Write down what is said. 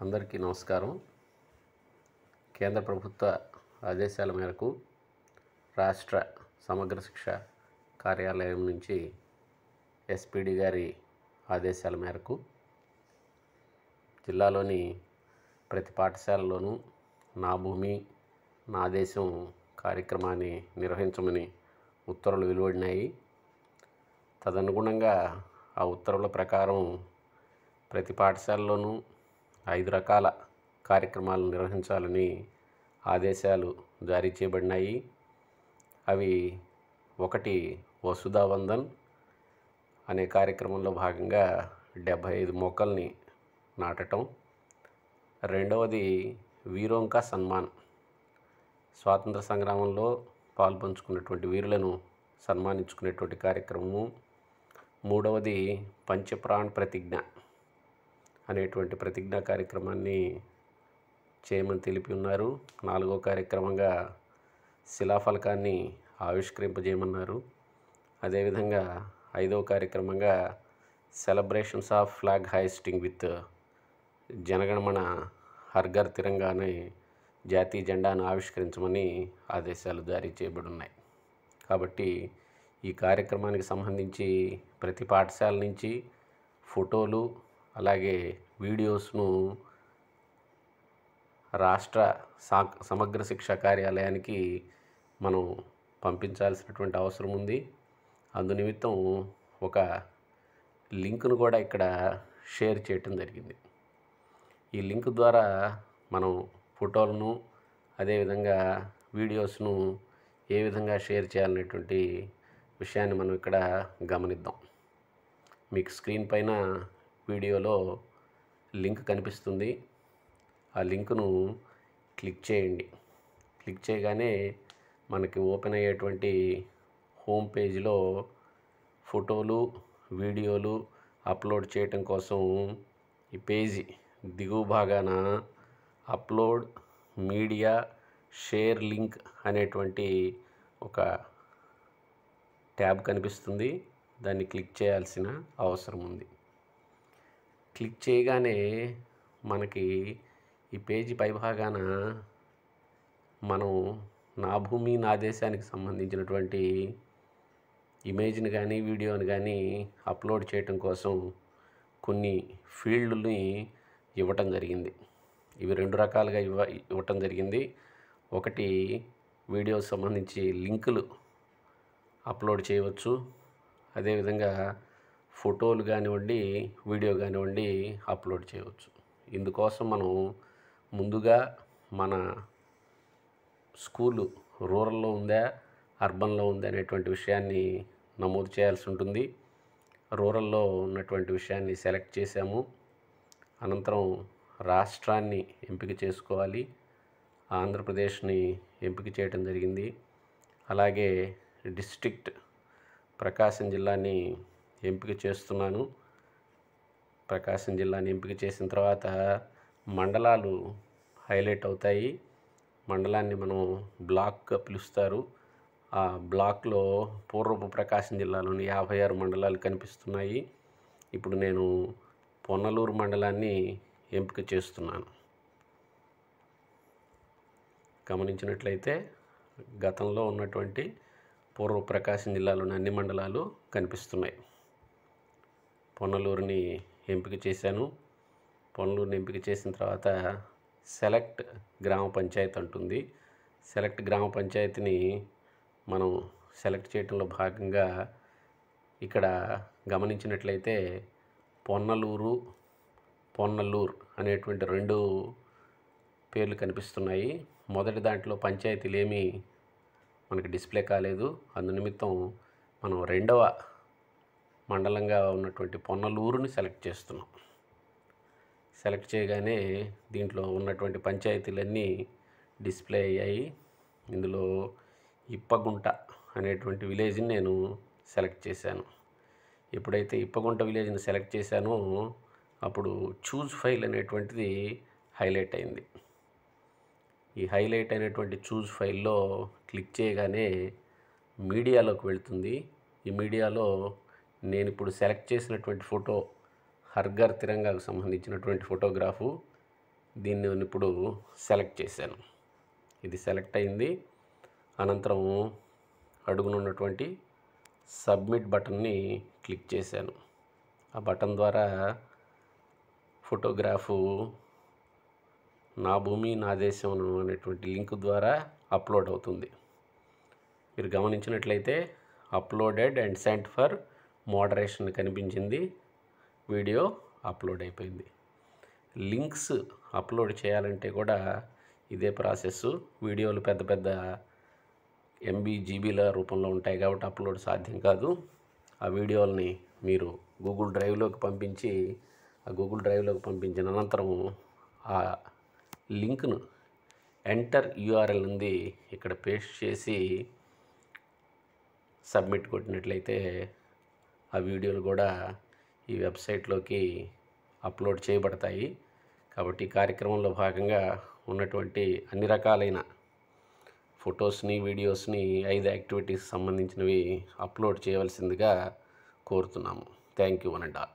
అందరికీ నమస్కారం. కేంద్ర ప్రభుత్వ ఆదేశాల మేరకు రాష్ట్ర సమగ్ర శిక్ష కార్యాలయం నుంచి ఎస్పీడి గారి ఆదేశాల మేరకు జిల్లాలోని ప్రతి పాఠశాలలోనూ నా భూమి నా దేశం కార్యక్రమాన్ని నిర్వహించమని ఉత్తర్వులు వెలువడినాయి. తదనుగుణంగా ఆ ఉత్తర్వుల ప్రకారం ప్రతి పాఠశాలలోనూ ఐదు రకాల కార్యక్రమాలు నిర్వహించాలని ఆదేశాలు జారీ చేయబడినాయి. అవి ఒకటి వసుధావందన్ అనే కార్యక్రమంలో భాగంగా డెబ్భై ఐదు మొక్కల్ని నాటటం. రెండవది వీరోంకా సన్మాన్. స్వాతంత్ర సంగ్రామంలో పాల్పంచుకున్నటువంటి వీరులను సన్మానించుకునేటువంటి కార్యక్రమము. మూడవది పంచప్రాణ్ ప్రతిజ్ఞ. అనేటువంటి ప్రతిజ్ఞా కార్యక్రమాన్ని చేయమని తెలిపి ఉన్నారు. నాలుగో కార్యక్రమంగా శిలాఫలకాన్ని ఆవిష్కరింపజేయమన్నారు. అదేవిధంగా ఐదవ కార్యక్రమంగా celebrations of flag hoisting with Jana Gana Mana హర్ఘర్ Tiranga అనే జాతీయ జెండాను ఆవిష్కరించమని ఆదేశాలు జారీ చేయబడి ఉన్నాయి కాబట్టి ఈ కార్యక్రమానికి సంబంధించి ప్రతి పాఠశాల నుంచి ఫోటోలు అలాగే వీడియోస్ను రాష్ట్ర సా సమగ్ర శిక్షా కార్యాలయానికి మనం పంపించాల్సినటువంటి అవసరం ఉంది. అందు నిమిత్తం ఒక లింక్ను కూడా ఇక్కడ షేర్ చేయటం జరిగింది. ఈ లింక్ ద్వారా మనం ఫోటోలను అదేవిధంగా వీడియోస్ను ఏ విధంగా షేర్ చేయాలనేటువంటి విషయాన్ని మనం ఇక్కడ గమనిద్దాం. మీకు స్క్రీన్ పైన వీడియోలో లింక్ కనిపిస్తుంది. ఆ లింక్ను క్లిక్ చేయండి. క్లిక్ చేయగానే మనకి ఓపెన్ అయ్యేటువంటి హోమ్ పేజీలో ఫోటోలు వీడియోలు అప్లోడ్ చేయటం కోసం ఈ పేజీ దిగువ భాగాన అప్లోడ్ మీడియా షేర్ లింక్ అనేటువంటి ఒక ట్యాబ్ కనిపిస్తుంది. దాన్ని క్లిక్ చేయాల్సిన అవసరం ఉంది. క్లిక్ చేయగానే మనకి ఈ పేజీ పైభాగాన మనం నా భూమి నా దేశానికి సంబంధించినటువంటి ఇమేజ్ని కానీ వీడియోని కానీ అప్లోడ్ చేయటం కోసం కొన్ని ఫీల్డ్ని ఇవ్వటం జరిగింది. ఇవి రెండు రకాలుగా ఇవ్వ ఇవ్వటం జరిగింది. ఒకటి వీడియో సంబంధించి లింకులు అప్లోడ్ చేయవచ్చు. అదేవిధంగా ఫోటోలు కానివ్వండి వీడియో కానివ్వండి అప్లోడ్ చేయవచ్చు. ఇందుకోసం మనం ముందుగా మన స్కూలు రూరల్లో ఉందా అర్బన్లో ఉందా అనేటువంటి విషయాన్ని నమోదు చేయాల్సి ఉంటుంది. రూరల్లో ఉన్నటువంటి విషయాన్ని సెలెక్ట్ చేశాము. అనంతరం రాష్ట్రాన్ని ఎంపిక చేసుకోవాలి. ఆంధ్రప్రదేశ్ని ఎంపిక చేయడం జరిగింది. అలాగే డిస్ట్రిక్ట్ ప్రకాశం జిల్లాని ఎంపిక చేస్తున్నాను. ప్రకాశం జిల్లాని ఎంపిక చేసిన తర్వాత మండలాలు హైలైట్ అవుతాయి. మండలాన్ని మనం బ్లాక్గా పిలుస్తారు. ఆ బ్లాక్లో పూర్వపు ప్రకాశం జిల్లాలోని యాభై ఆరు మండలాలు కనిపిస్తున్నాయి. ఇప్పుడు నేను పొన్నలూరు మండలాన్ని ఎంపిక చేస్తున్నాను. గమనించినట్లయితే గతంలో ఉన్నటువంటి పూర్వ ప్రకాశం జిల్లాలోని అన్ని మండలాలు కనిపిస్తున్నాయి. పొన్నలూరుని ఎంపిక చేశాను. పొన్నలూరుని ఎంపిక చేసిన తర్వాత సెలెక్ట్ గ్రామ పంచాయతీ అంటుంది. సెలెక్ట్ గ్రామ పంచాయతీని మనం సెలెక్ట్ చేయడంలో భాగంగా ఇక్కడ గమనించినట్లయితే పొన్నలూరు పొన్నలూరు అనేటువంటి రెండు పేర్లు కనిపిస్తున్నాయి. మొదటి దాంట్లో పంచాయతీలు ఏమీ మనకి డిస్ప్లే కాలేదు. అందు నిమిత్తం మనం రెండవ మండలంగా ఉన్నటువంటి పొన్నలూరుని సెలెక్ట్ చేస్తున్నాం. సెలెక్ట్ చేయగానే దీంట్లో ఉన్నటువంటి పంచాయతీలన్నీ డిస్ప్లే అయ్యాయి. ఇందులో ఇప్పగుంట అనేటువంటి విలేజ్ని నేను సెలెక్ట్ చేశాను. ఎప్పుడైతే ఇప్పగుంట విలేజ్ని సెలెక్ట్ చేశానో అప్పుడు చూజ్ ఫైల్ అనేటువంటిది హైలైట్ అయింది. ఈ హైలైట్ అయినటువంటి చూజ్ ఫైల్లో క్లిక్ చేయగానే మీడియాలోకి వెళ్తుంది. ఈ మీడియాలో నేను ఇప్పుడు సెలెక్ట్ చేసినటువంటి ఫోటో హర్గర్ తిరంగాకు సంబంధించినటువంటి ఫోటోగ్రాఫు దీన్ని నేను ఇప్పుడు సెలెక్ట్ చేశాను. ఇది సెలెక్ట్ అయింది. అనంతరం అడుగునున్నటువంటి సబ్మిట్ బటన్ని క్లిక్ చేశాను. ఆ బటన్ ద్వారా ఫోటోగ్రాఫు నా భూమి నా దేశం అనేటువంటి లింక్ ద్వారా అప్లోడ్ అవుతుంది. మీరు గమనించినట్లయితే uploaded and sent for moderation కనిపించింది. వీడియో అప్లోడ్ అయిపోయింది. లింక్స్ అప్లోడ్ చేయాలంటే కూడా ఇదే ప్రాసెస్ వీడియోలు పెద్ద పెద్ద ఎంబీ జీబీల రూపంలో ఉంటాయి కాబట్టి అప్లోడ్ సాధ్యం కాదు. ఆ వీడియోలని మీరు గూగుల్ డ్రైవ్లోకి పంపించి ఆ గూగుల్ డ్రైవ్లోకి పంపించిన అనంతరం ఆ లింక్ను ఎంటర్ యూఆర్ఎల్ ఉంది ఇక్కడ పేస్ట్ చేసి సబ్మిట్ కొట్టినట్లయితే ఆ వీడియోలు కూడా ఈ వెబ్సైట్లోకి అప్లోడ్ చేయబడతాయి. కాబట్టి కార్యక్రమంలో భాగంగా ఉన్నటువంటి అన్ని రకాలైన ఫొటోస్ని వీడియోస్ని ఐదు యాక్టివిటీస్ సంబంధించినవి అప్లోడ్ చేయవలసిందిగా కోరుతున్నాము. Thank you one and all.